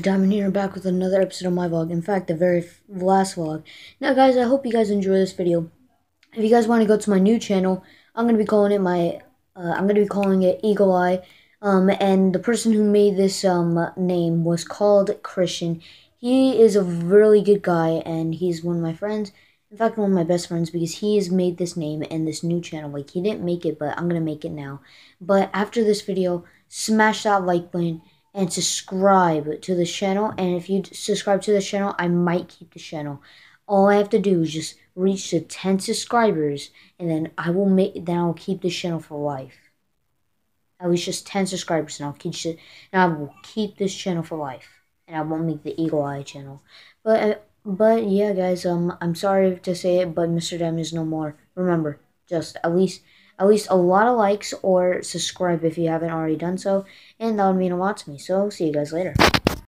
Diamond here back with another episode of my vlog. In fact, the very last vlog. Now, guys, I hope you guys enjoy this video. If you guys want to go to my new channel, I'm gonna be calling it my. Uh, I'm gonna be calling it Eagle Eye. Um, and the person who made this um name was called Christian. He is a really good guy, and he's one of my friends. In fact, one of my best friends because he has made this name and this new channel. Like he didn't make it, but I'm gonna make it now. But after this video, smash that like button and subscribe to the channel. And if you subscribe to the channel, I might keep the channel. All I have to do is just reach the 10 subscribers, and then I will make. Then I'll keep the channel for life. At least just 10 subscribers, and I'll keep. And I will keep this channel for life, and I won't make the Eagle Eye channel. But uh, but yeah, guys. Um, I'm sorry to say it, but Mr. Dem is no more. Remember, just at least at least a lot of likes or subscribe if you haven't already done so, and that would mean a lot to me. So, see you guys later.